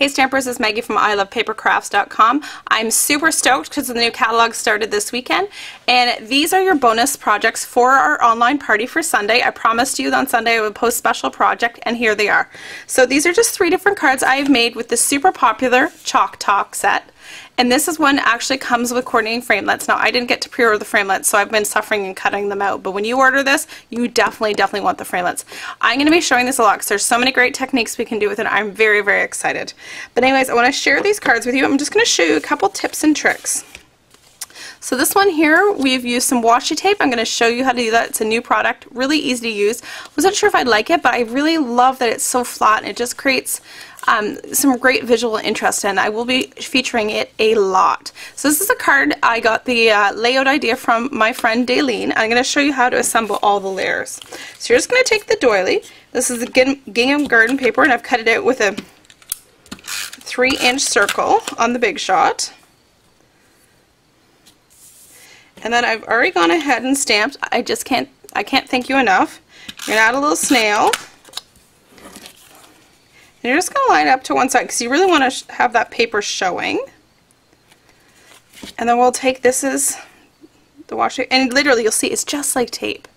Hey Stampers, it's Maggie from ilovepapercrafts.com. I'm super stoked because the new catalog started this weekend and these are your bonus projects for our online party for Sunday. I promised you on Sunday I would post special project and here they are. So these are just three different cards I've made with the super popular Chalk Talk set. And this is one actually comes with coordinating framelits. Now I didn't get to pre-order the framelits so I've been suffering and cutting them out. But when you order this, you definitely, definitely want the framelits. I'm going to be showing this a lot because there's so many great techniques we can do with it. I'm very, very excited. But anyways, I want to share these cards with you. I'm just going to show you a couple tips and tricks. So this one here, we've used some washi tape. I'm going to show you how to do that. It's a new product, really easy to use. Wasn't sure if I'd like it, but I really love that it's so flat and it just creates um, some great visual interest and I will be featuring it a lot. So this is a card I got the uh, layout idea from my friend Daleen. I'm going to show you how to assemble all the layers. So you're just going to take the doily. This is the gingham garden paper and I've cut it out with a 3 inch circle on the Big Shot. And then I've already gone ahead and stamped. I just can't, I can't thank you enough. You're add a little snail. And you're just going to line up to one side because you really want to have that paper showing. And then we'll take, this is the washi, and literally you'll see it's just like tape.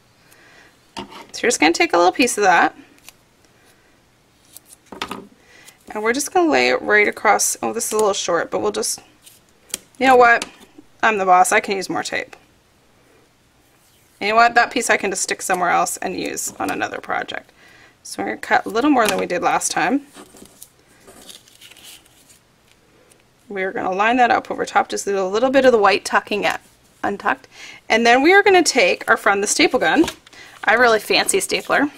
So you're just going to take a little piece of that. And we're just going to lay it right across, oh this is a little short, but we'll just, you know what, I'm the boss, I can use more tape. You know what, that piece I can just stick somewhere else and use on another project. So we're going to cut a little more than we did last time. We're going to line that up over top, just a little bit of the white tucking it untucked. And then we are going to take our friend the staple gun. I really fancy stapler.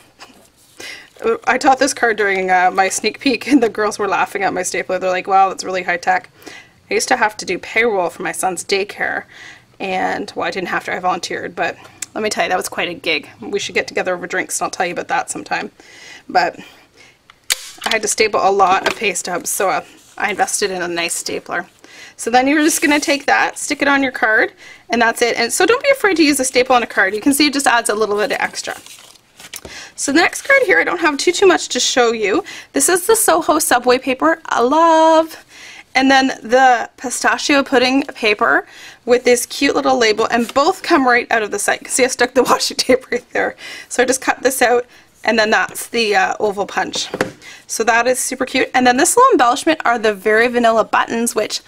I taught this card during uh, my sneak peek and the girls were laughing at my stapler. They're like, wow, that's really high tech. I used to have to do payroll for my son's daycare and, well, I didn't have to, I volunteered, but let me tell you, that was quite a gig. We should get together over drinks and I'll tell you about that sometime. But I had to staple a lot of pay stubs, so uh, I invested in a nice stapler. So then you're just going to take that, stick it on your card, and that's it. And so don't be afraid to use a staple on a card. You can see it just adds a little bit of extra. So the next card here, I don't have too, too much to show you. This is the Soho Subway paper. I love and then the pistachio pudding paper with this cute little label and both come right out of the site. See I stuck the washi tape right there. So I just cut this out and then that's the uh, oval punch. So that is super cute. And then this little embellishment are the very vanilla buttons which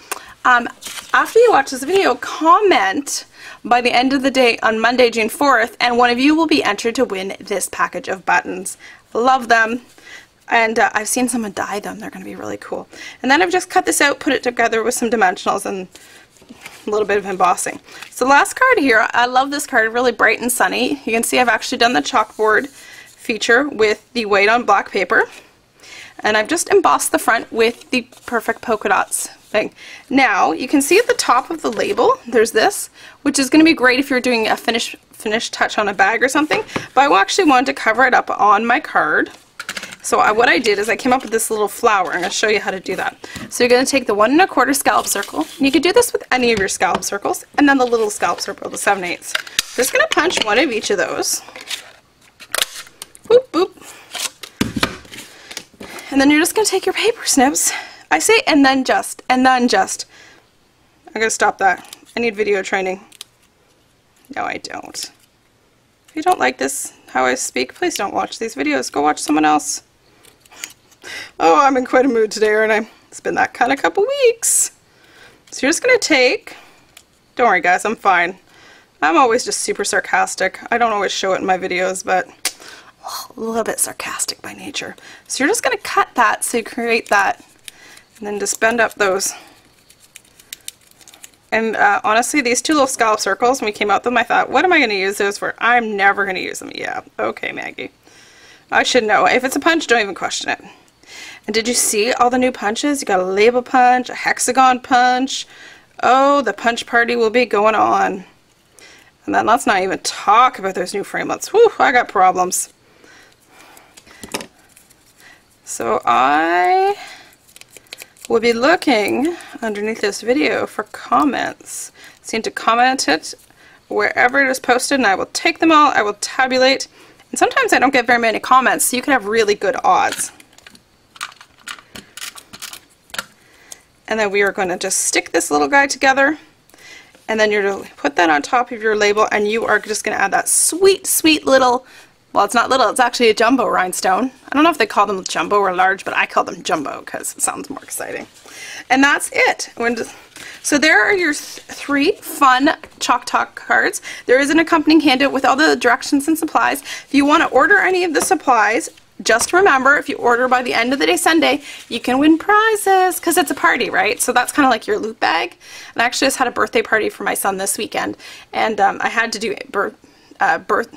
um, after you watch this video comment by the end of the day on Monday June 4th and one of you will be entered to win this package of buttons. Love them. And uh, I've seen someone dye them. They're going to be really cool. And then I've just cut this out, put it together with some dimensionals and a little bit of embossing. So last card here, I love this card, really bright and sunny. You can see I've actually done the chalkboard feature with the white on black paper. And I've just embossed the front with the perfect polka dots thing. Now, you can see at the top of the label, there's this, which is going to be great if you're doing a finish, finish touch on a bag or something. But I actually wanted to cover it up on my card. So I, what I did is I came up with this little flower. I'm going to show you how to do that. So you're going to take the one and a quarter scallop circle. you can do this with any of your scallop circles. And then the little scallop circle, the 7 eighths. Just going to punch one of each of those. Boop, boop. And then you're just going to take your paper snips. I say and then just, and then just. I'm going to stop that. I need video training. No, I don't. If you don't like this, how I speak, please don't watch these videos. Go watch someone else. Oh, I'm in quite a mood today, aren't I? It's been that kind of couple weeks. So you're just going to take, don't worry guys, I'm fine. I'm always just super sarcastic. I don't always show it in my videos, but a little bit sarcastic by nature. So you're just going to cut that so you create that and then just bend up those. And uh, honestly, these two little scallop circles, when we came out them, I thought, what am I going to use those for? I'm never going to use them. Yeah, okay, Maggie. I should know. If it's a punch, don't even question it. And did you see all the new punches? You got a label punch, a hexagon punch. Oh, the punch party will be going on. And then let's not even talk about those new framelits. Whew, I got problems. So I will be looking underneath this video for comments. Seem to comment it wherever it is posted and I will take them all, I will tabulate. And sometimes I don't get very many comments, so you can have really good odds. And then we are going to just stick this little guy together. And then you're going to put that on top of your label and you are just going to add that sweet, sweet little, well it's not little, it's actually a jumbo rhinestone. I don't know if they call them jumbo or large, but I call them jumbo because it sounds more exciting. And that's it. So there are your th three fun Chalk Talk cards. There is an accompanying handout with all the directions and supplies. If you want to order any of the supplies, just remember if you order by the end of the day Sunday, you can win prizes because it's a party, right? So that's kind of like your loot bag. And I actually just had a birthday party for my son this weekend, and um, I had to do birth, uh, birth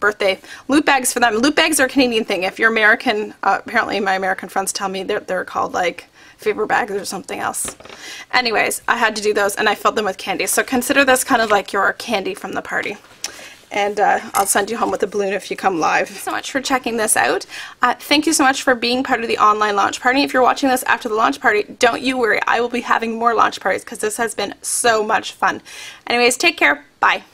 birthday loot bags for them. Loot bags are a Canadian thing. If you're American, uh, apparently my American friends tell me they're, they're called like favor bags or something else. Anyways, I had to do those and I filled them with candy. So consider this kind of like your candy from the party and uh, I'll send you home with a balloon if you come live. so much for checking this out. Uh, thank you so much for being part of the online launch party. If you're watching this after the launch party, don't you worry. I will be having more launch parties because this has been so much fun. Anyways, take care. Bye.